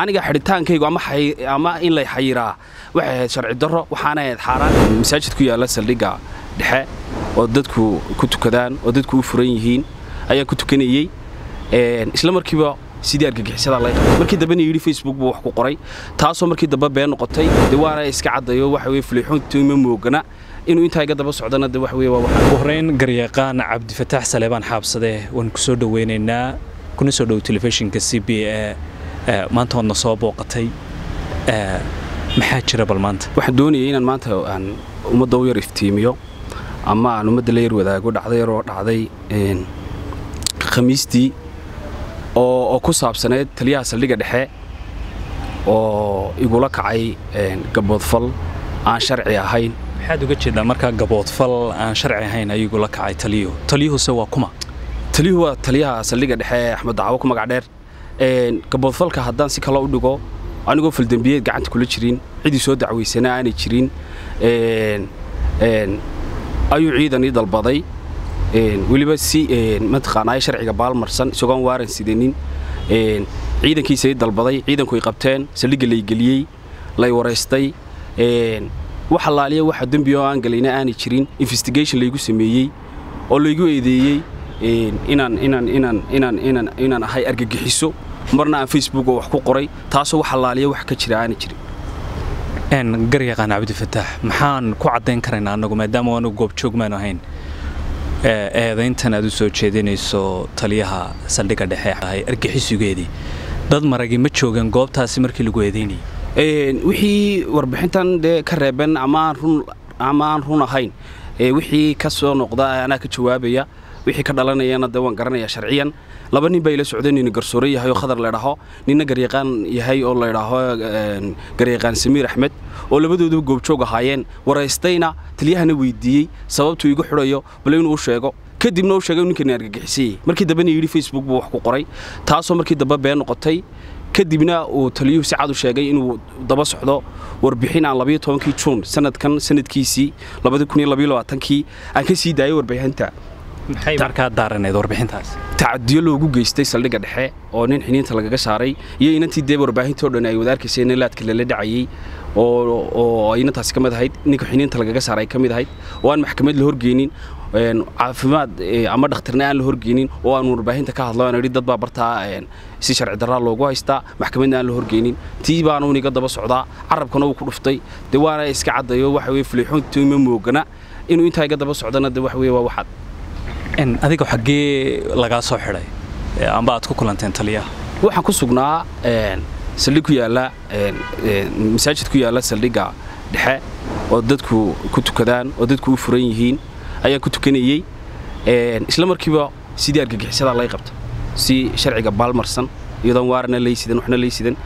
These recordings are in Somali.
aniga xidhitaankaygu ama in lay xayiraa waxay ahayd sharci darro waxaana ahayd xaaraan masaajid ku yaalla saldhigga dhexe oo dadku ku tukadaan oo dadku u furan yihiin ayaan ku tukanayey isla markiiba sidii argagixisada lay qabay markii dambena yidhi facebook buu wax ku qoray taasoo markii dambe been noqotay dee waana iska caddayo waxa weye fuliixoontu ima moogana. Inuu intaa iga daba socdana de waxa weye waa waxa ugu horrayn garyaqaan cabdifataax saleebaan xaabsade waan ku soo dhoweynaynaa kuna soo dhow telefishinka c b e maanta waadna soo booqatay. Maxaa jira bal maanta? Waxaan doonayay inaan maanta aan ummadda u yar iftiimiyo ama aan ummadda la yar wadaago dhacda yaroo dhacday khamiistii oo ku saabsaneyd taliyaha saldhigga dhexe oo igula kacay gaboodfal aan sharci ahayn. Maxaad uga jeedaa markaa gaboodfal aan sharci ahayn ayagula kacay taliyuhu taliyuhuse waa kuma? Taliyuhu waa taliyaha saldhigga dhexe axmed dacwo ku magac dheer gaboodfalka haddaan si kale u dhigo anigoo faldembiyeed gacanta kula jirin cidii soo dacwaysana aanay jirin. Ayuu ciidan ii dalbaday. Weliba si mataqaanaa sharciga baalmarsan isagoon waaran sidanin ciidankiisa ii dalbaday ciidanku ay qabteen saldhigga laygeliyey lay waraystay. Wax allaaliya waxa dembi aan galayna aanay jirin investigation laygu sameeyey oo laygu eedeeyey. Inaan inaan inaan inaan inaan inaan ahay argagixiso marna aan facebook oo wax ku qoray taasoo wax allaaliya wax ka jira aanay jirin. Garyaqaan cabdifataax maxaan ku caddayn karaynaa annagu maadaama aanu goobjoog maanu ahayn. Eedayntan aad u soo jeedinayso taliyaha saldhigga dhexe argixisugeedii dad maragi ma joogan goobtaasi markii lagu eedaynayay wixii warbixintan dee ka reeben ama aan run ahayn wixii ka soo noqda anaa ka jawaabaya wixii ka dhalanayana dee waan garanayaa sharciyan. Laba nin baa ila socday nina garsoore yahay oo khadar laydhaho ninna garyaqaan yahay oo laydhaaho garyaqaan samiir axmed oo labadooduba goobjoog ahaayeen. Waraystayna taliyahana weydiiyey sababtuu igu xidhayo bale inuu sheego. Kadibna u sheegay ninkani argagixisayey. Markii dambena yidhi facebook buu wax ku qoray taasoo markii dambe been noqotay. Kadibna uu taliyuhu si cad u sheegay inuu daba socdo warbixin aan labayo tobankii juun sanadkan sanadkiisii labadii aan ka sii daayay warbixinta maxay markaa daaraneed warbixintaas? tacadiyo loogu geystay saldhigga dhexe oo nin xiniinta lagaga saaray iyo inantii dee warbaahintoo dhan ay wada arkayseen in laadka lala dhacayey oo inantaasi ka mid ahayd ninka xiniinta lagaga saaray ay ka mid ahayd oo aan maxkamad la horgeynin caafimaad ama dhakhtarna aan la horgeynin oo aan warbaahinta ka hadlo aan idhi dad baa bartaa si sharci darraa loogu haystaa maxkamadna aan la horgeynin tii baana uniga daba socdaa carabkana uu ku dhuftay. Dee waana iska caddayo waxa weye fuliixoontu ima moogana. Inuu intaa iga daba socdana dee waxa weye waa waxaad adiga xaggee lagaa soo xidhay. Amba aad ku kulanteen taliyaha. Waxaan ku sugnaa saldhig ku yaalla masaajid ku yaalla saldhigga dhexe oo dadku ku tukadaan oo dadku u furan yihiin ayaan ku tukanayey isla markiiba sidii argagixisada lay qabta si sharciga baalmarsan iyadoon waarana laysidan waxna laysidan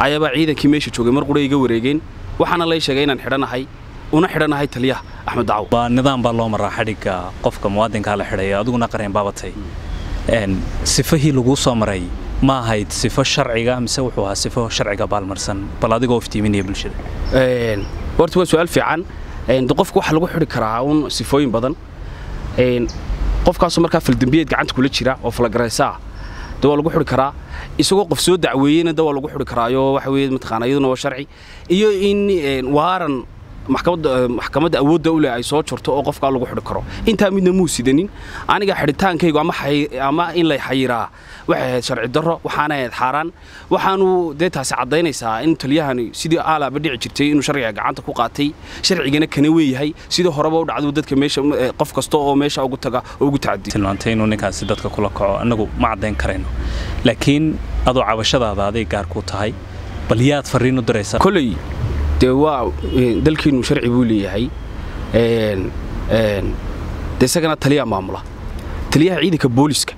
ayaabaa ciidankii meesha joogay mar qura iga wareegeen waxaana lay sheegay inaan xidhanahay una xidhanahay taliyaha axmed dacwo waa nidaam baa loo maraa xadhigga qofka muwaadinkaa la xidhaya adiguna qareen baabatay. Sifahii laguu soo maray ma ahayd sifo sharciga mise wuxuu ahaa sifo sharciga baalmarsan? Bal adigoo iftiiminaya bulshada. Horta waa su'aal fiican. Qofka waxaa lagu xidhi karaa un sifooyin badan. Qofkaasoo markaa faldembiyeed gacanta kula jira oo falagaraysa ah de waa lagu xidhi karaa. Isagoo qof soo dacweeyeyna de waa lagu xidhi karaayo waxa weye mataqaana iyaduna waa sharci. Iyo in waaran maxkamadda awoodda u leh ay soo jirto oo qofkaa lagu xidhi karo. Intaa midna muu sidanin. Aniga xidhitaankaygu ama in lay xayiraa waxay ahayd sharci darro waxaana ahayd xaaraan. Waxaanu dee taasi caddaynaysaa in taliyahani sidii aalaaba dhici jirtay inuu sharciga gacanta ku qaatay sharcigana kana weeyahay sidii horeba u dhacdu dadka meesha qof kasta oo meesha ugu taga oo ugu tacadiy tilmaantay inuu ninkaasi dadka kula kaco annagu ma caddayn karayno. Laakiin adoo cabashadaada aday gaar ku tahay bal yaad farriin u diraysaa koley dee waa dalkeennu sharci buu leeyahay de isagana taliyaa maamula. Taliyaha ciidanka booliska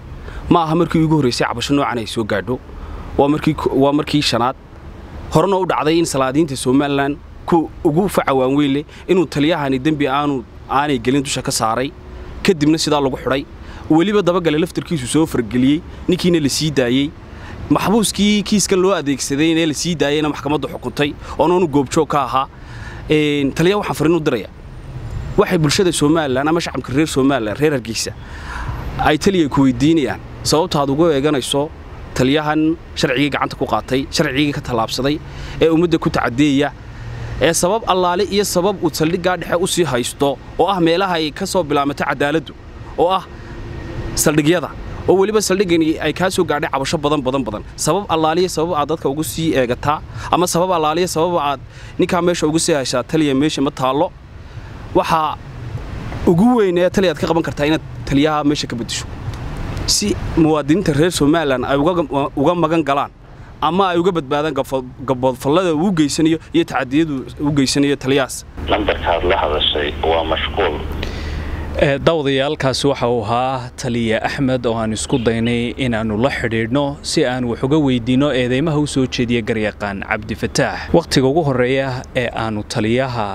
ma aha markii ugu horraysay cabasho noocan ay soo gaadho. Waa markii shanaad. Horena u dhacday in salaadiinta somalilan ku ugu facawaan weyn leh inuu taliyahani dembi aanu aanay gelin dusha ka saaray. Kadibna sidaa lagu xidhay. Weliba dabagale laftarkiisu soo fargeliyey. Ninkiina la sii daayey maxbuuskii kiiskan loo adeegsaday inee la sii daayeyna maxkamadda xukuntay oonaanu goobjoog ka ahaa taliya waxaan fariin u diraya waxay bulshada somalilan ama shacabka reer somalilan reer hargeysa ay taliya ku weydiinayaan. Sababta aad eeganayso taliyahan sharcigii gacanta ku qaatay sharcigii ka tallaabsaday ee ummadda ku tacadeeya ee sabab allaale iyo sabab uu saldhiggaa dhexe u sii haysto oo ah meelaha ay ka soo bilaamato cadaaladdu oo ah saldhigyada oo weliba saldhigani ay kaa soo gaadhay cabasho badan badan badan. Sabab allaaliya sabab aad dadka ugu sii eegataa ama sabab allaaliya sabab aad ninkaa meesha ugu sii haysaa taliya meesha ma taallo. Waxaa ugu weyn ee taliya aad ka qaban kartaa inaad taliyaha meesha ka beddesho. Si muwaadiniinta reer somalilan ay uga magan galaan ama ay uga badbaadaan gaboodfallada uu geysanayo iyo tacadiyadu uu geysanayo taliyahaas. Lambarkaad la hadashay waa mashquul daawadayaalkaasi waxa uu ahaa taliya axmed oo aan isku daynay inaannu la xidhiidhno si aan wax uga weydiinno eedeymaha u soo jeediya garyaqaan cabdifataax wakhtiga ugu horreeya ee aannu taliyaha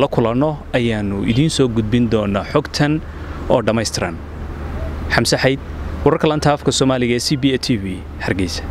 la kulanno ayaannu idiin soo gudbin doonaa xogtan oo dhammaystiran. Xamse xayd wararka lanta afka soomaaliga ee c b a t v hargeysa